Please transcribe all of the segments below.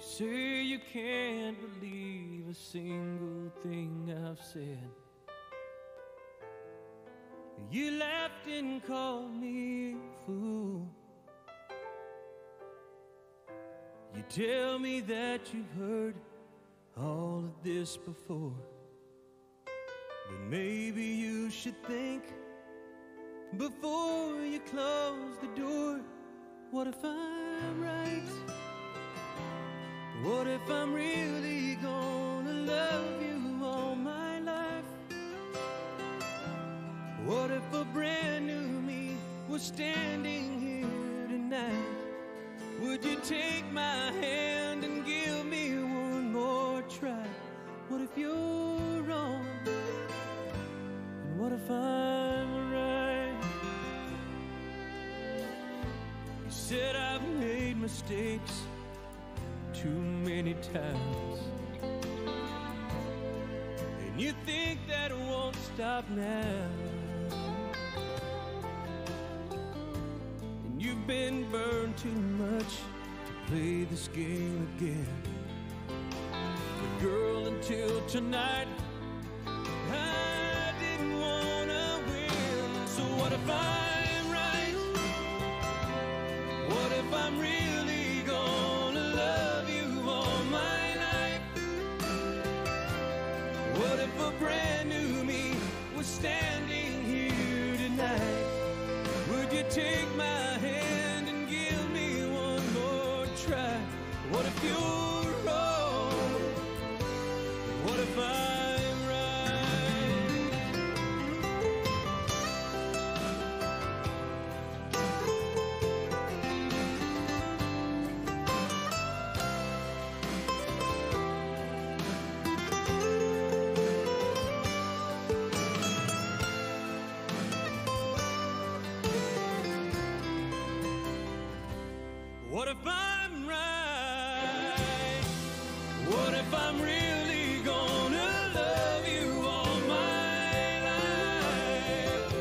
You say you can't believe a single thing I've said. You laughed and called me a fool. You tell me that you've heard all of this before. But maybe you should think before you close the door. What if I'm right? What if I'm really gonna love you all my life? What if a brand new me was standing here tonight? Would you take my hand and give me one more try? What if you're wrong? And what if I'm right? You said I've made mistakes too many times. And you think that it won't stop now. And you've been burned too much to play this game again. But girl, until tonight, you take my hand What if I'm right? What if I'm really gonna love you all my life?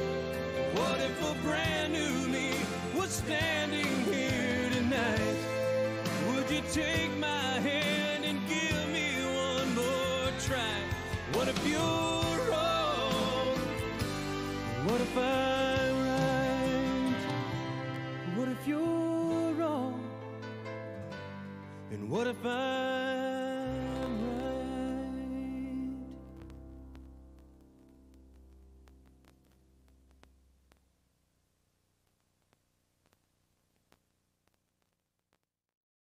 What if a brand new me was standing here tonight? Would you take my hand and give me one more try? What if you're wrong? What if I'm And what if I